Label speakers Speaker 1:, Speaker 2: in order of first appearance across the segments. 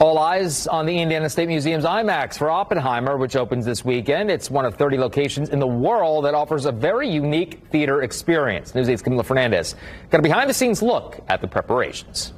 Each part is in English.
Speaker 1: All eyes on the Indiana State Museum's IMAX for Oppenheimer, which opens this weekend. It's one of 30 locations in the world that offers a very unique theater experience. News 8's Camila Fernandez got a behind the scenes look at the preparations.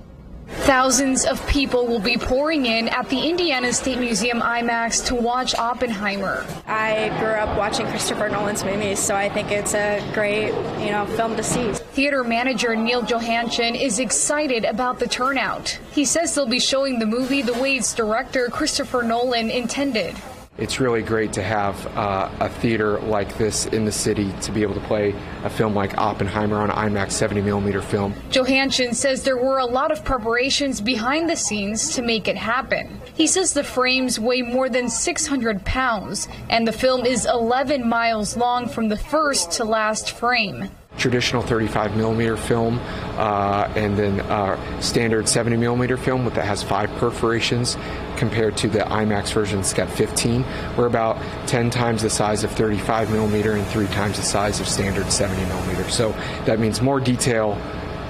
Speaker 2: Thousands of people will be pouring in at the Indiana State Museum IMAX to watch Oppenheimer.
Speaker 3: I grew up watching Christopher Nolan's movies, so I think it's a great, you know, film to see.
Speaker 2: Theater manager Neil Johansson is excited about the turnout. He says they'll be showing the movie the way its director Christopher Nolan intended
Speaker 4: it's really great to have uh, a theater like this in the city to be able to play a film like Oppenheimer on IMAX 70 millimeter film.
Speaker 2: Johansson says there were a lot of preparations behind the scenes to make it happen. He says the frames weigh more than 600 pounds, and the film is 11 miles long from the first to last frame
Speaker 4: traditional 35 millimeter film uh, and then uh, standard 70 millimeter film that has five perforations compared to the IMAX version that's got 15. We're about 10 times the size of 35 millimeter and three times the size of standard 70 millimeter. So that means more detail,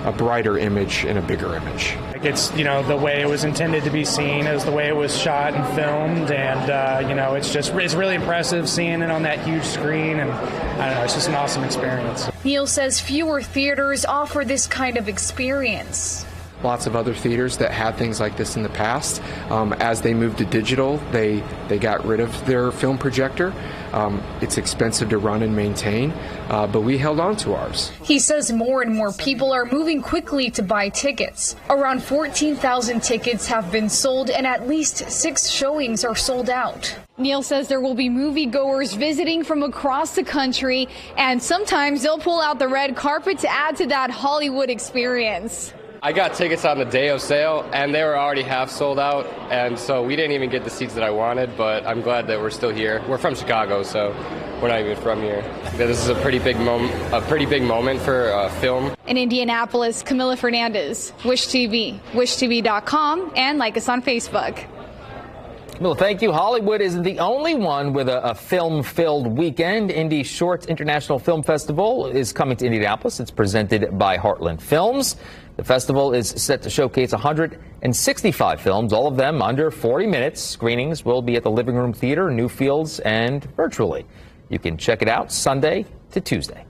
Speaker 4: a brighter image, and a bigger image.
Speaker 5: It's you know the way it was intended to be seen, is the way it was shot and filmed, and uh, you know it's just it's really impressive seeing it on that huge screen, and I don't know, it's just an awesome experience.
Speaker 2: Neil says fewer theaters offer this kind of experience
Speaker 4: lots of other theaters that had things like this in the past. Um, as they moved to digital, they they got rid of their film projector. Um, it's expensive to run and maintain, uh, but we held on to ours.
Speaker 2: He says more and more people are moving quickly to buy tickets. Around 14,000 tickets have been sold, and at least six showings are sold out. Neil says there will be moviegoers visiting from across the country, and sometimes they'll pull out the red carpet to add to that Hollywood experience.
Speaker 6: I got tickets on the day of sale, and they were already half sold out, and so we didn't even get the seats that I wanted. But I'm glad that we're still here. We're from Chicago, so we're not even from here. This is a pretty big moment, a pretty big moment for uh, film.
Speaker 2: In Indianapolis, Camila Fernandez, Wish TV, WishTV.com, and like us on Facebook.
Speaker 1: Well, thank you. Hollywood isn't the only one with a, a film-filled weekend. Indy Shorts International Film Festival is coming to Indianapolis. It's presented by Heartland Films. The festival is set to showcase 165 films, all of them under 40 minutes. Screenings will be at the Living Room Theater, Newfields, and virtually. You can check it out Sunday to Tuesday.